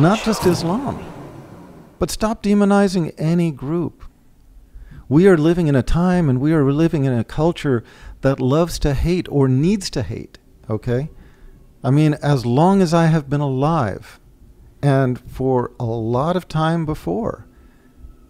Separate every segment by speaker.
Speaker 1: not just Islam, but stop demonizing any group. We are living in a time and we are living in a culture that loves to hate or needs to hate, okay? I mean, as long as I have been alive, and for a lot of time before,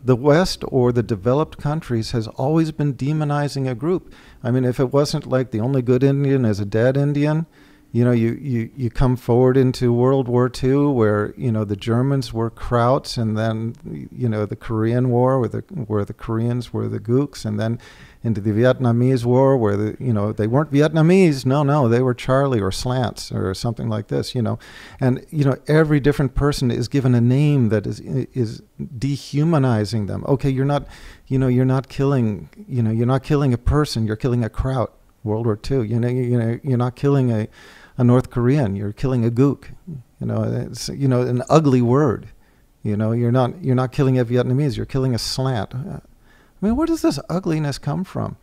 Speaker 1: the West or the developed countries has always been demonizing a group. I mean, if it wasn't like the only good Indian is a dead Indian, you know, you, you, you come forward into World War II where, you know, the Germans were Krauts and then, you know, the Korean War where the, where the Koreans were the Gooks and then into the Vietnamese War where, the, you know, they weren't Vietnamese. No, no, they were Charlie or Slants or something like this, you know. And, you know, every different person is given a name that is, is dehumanizing them. Okay, you're not, you know, you're not killing, you know, you're not killing a person, you're killing a Kraut. World War II. You know, you, know, you're not killing a, a North Korean. You're killing a gook. You know, it's you know an ugly word. You know, you're not you're not killing a Vietnamese. You're killing a slant. Uh, I mean, where does this ugliness come from?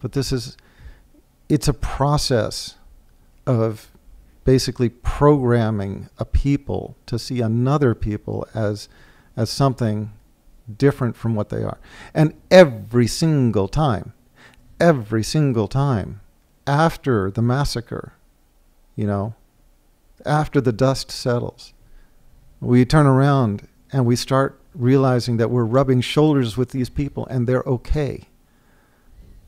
Speaker 1: But this is, it's a process of basically programming a people to see another people as as something different from what they are. And every single time, every single time after the massacre, you know, after the dust settles, we turn around and we start realizing that we're rubbing shoulders with these people and they're okay.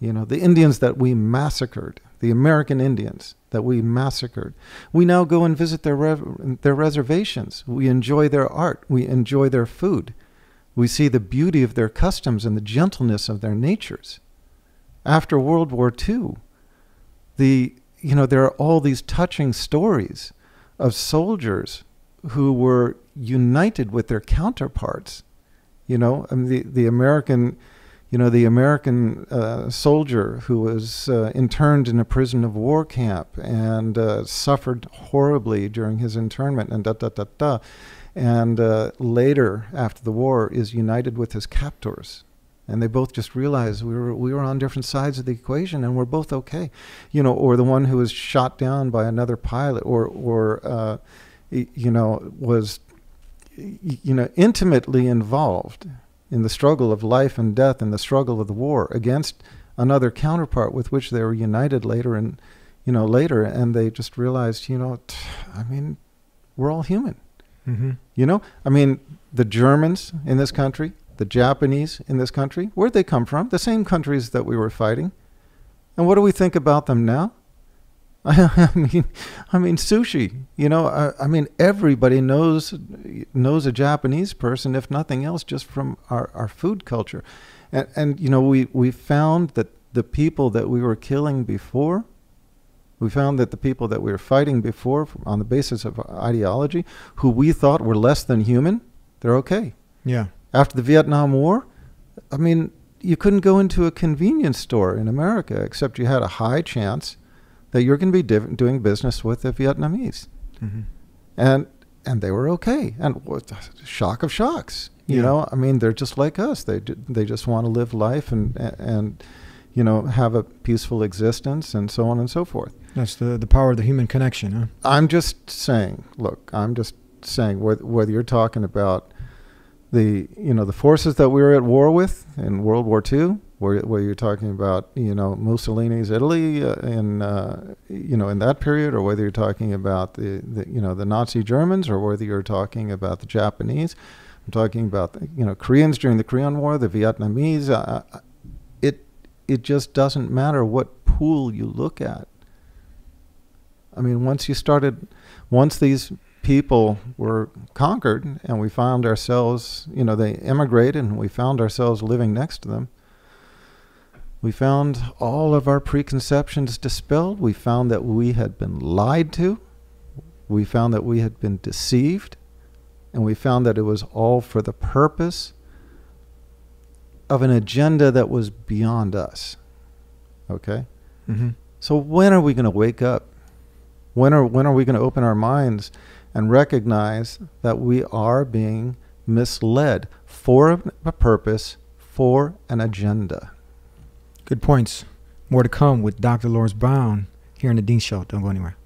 Speaker 1: You know, the Indians that we massacred, the American Indians that we massacred, we now go and visit their, their reservations. We enjoy their art. We enjoy their food. We see the beauty of their customs and the gentleness of their natures. After World War II, the you know, there are all these touching stories of soldiers who were united with their counterparts. You know, I mean, the, the American, you know, the American uh, soldier who was uh, interned in a prison of war camp and uh, suffered horribly during his internment and da da da da. And uh, later, after the war, is united with his captors and they both just realized we were we were on different sides of the equation and we're both okay. You know or the one who was shot down by another pilot or or uh, you know was you know intimately involved in the struggle of life and death and the struggle of the war against another counterpart with which they were united later and you know later. And they just realized you know i mean we're all human. Mm-hmm. you know i mean the germans in this country the Japanese in this country, where'd they come from? The same countries that we were fighting. And what do we think about them now? I mean, I mean sushi. You know, I, I, mean everybody knows knows a Japanese person, if nothing else, just from our, our food culture. And, and you know, we we found that the people that we were killing before, we found that the people that we were fighting before on the basis of ideology, who we thought were less than human, they're okay.
Speaker 2: Yeah
Speaker 1: after the Vietnam War, I mean, you couldn't go into a convenience store in America except you had a high chance that you're going to be div- doing business with the Vietnamese, mm-hmm. and and they were okay. And shock of shocks, you yeah. know. I mean, they're just like us. They they just want to live life and and you know have a peaceful existence and so on and so forth.
Speaker 2: That's the the power of the human connection, huh?
Speaker 1: I'm just saying. Look, I'm just saying whether, whether you're talking about the you know the forces that we were at war with in World War II, where where you're talking about you know Mussolini's Italy uh, in uh, you know in that period, or whether you're talking about the, the you know the Nazi Germans, or whether you're talking about the Japanese. I'm talking about the, you know Koreans during the Korean War, the Vietnamese. Uh, uh it it just doesn't matter what pool you look at. I mean, once you started, once these people were conquered and we found ourselves, you know, they immigrated and we found ourselves living next to them. We found all of our preconceptions dispelled. We found that we had been lied to. We found that we had been deceived. And we found that it was all for the purpose of an agenda that was beyond us. Okay? Mm-hmm. So when are we going to wake up? When are, when are we going to open our minds and recognize that we are being misled for a purpose, for an agenda.
Speaker 2: Good points. More to come with Dr. Laurence Brown here in the Deen Show. Don't go anywhere.